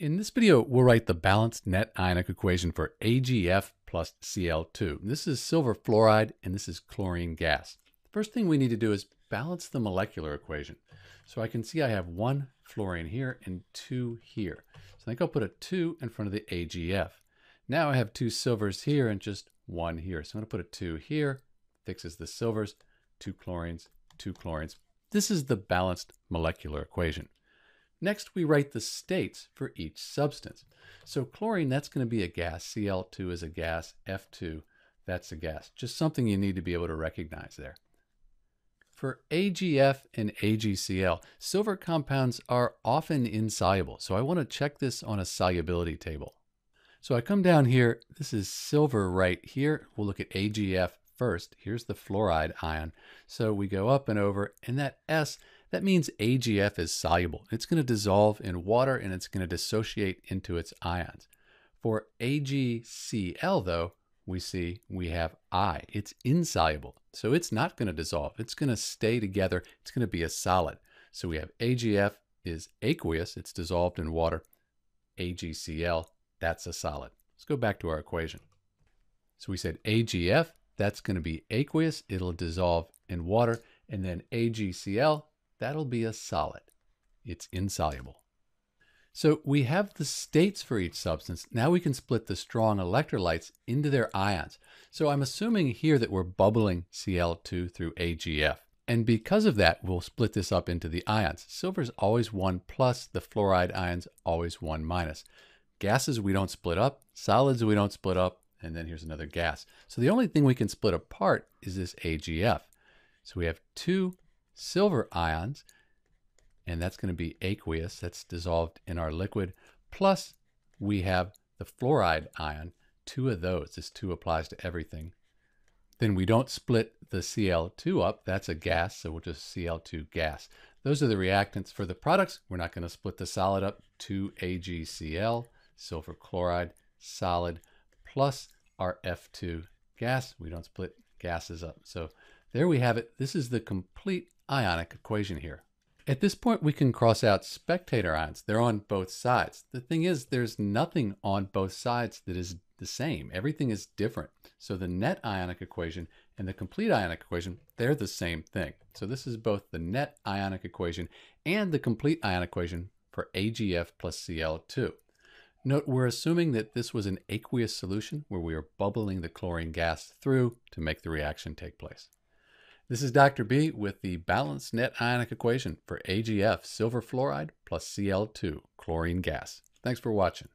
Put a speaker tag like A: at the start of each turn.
A: In this video, we'll write the balanced net ionic equation for AgF plus Cl2. This is silver fluoride and this is chlorine gas. The first thing we need to do is balance the molecular equation. So I can see I have one fluorine here and two here. So I think I'll put a two in front of the AgF. Now I have two silvers here and just one here. So I'm going to put a two here, fixes the silvers, two chlorines, two chlorines. This is the balanced molecular equation. Next, we write the states for each substance. So chlorine, that's going to be a gas. Cl2 is a gas. F2, that's a gas. Just something you need to be able to recognize there. For AgF and AgCl, silver compounds are often insoluble. So I want to check this on a solubility table. So I come down here, this is silver right here. We'll look at AgF first. Here's the fluoride ion. So we go up and over, and that S, that means AgF is soluble. It's going to dissolve in water and it's going to dissociate into its ions. For AgCl, though, we see we have I. It's insoluble. So it's not going to dissolve. It's going to stay together. It's going to be a solid. So we have AgF is aqueous. It's dissolved in water. AgCl, that's a solid. Let's go back to our equation. So we said AgF, that's going to be aqueous. It'll dissolve in water. And then AgCl, that'll be a solid. It's insoluble. So we have the states for each substance. Now we can split the strong electrolytes into their ions. So I'm assuming here that we're bubbling Cl2 through AgF. And because of that, we'll split this up into the ions. Silver is always 1 plus, the fluoride ions always 1 minus. Gases we don't split up, solids we don't split up, and then here's another gas. So the only thing we can split apart is this AgF. So we have two silver ions, and that's going to be aqueous, that's dissolved in our liquid. Plus, we have the fluoride ion, two of those. This two applies to everything. Then we don't split the Cl2 up, that's a gas, so we'll just Cl2 gas. Those are the reactants for the products. We're not going to split the solid up, 2AgCl, silver chloride, solid, plus our F2 gas. We don't split gases up. So there we have it. This is the complete ionic equation here. At this point, we can cross out spectator ions. They're on both sides. The thing is, there's nothing on both sides that is the same. Everything is different. So the net ionic equation and the complete ionic equation, they're the same thing. So this is both the net ionic equation and the complete ionic equation for AgF plus Cl2. Note we're assuming that this was an aqueous solution where we are bubbling the chlorine gas through to make the reaction take place. This is Dr. B with the balanced net ionic equation for AgF silver fluoride plus Cl2 chlorine gas. Thanks for watching.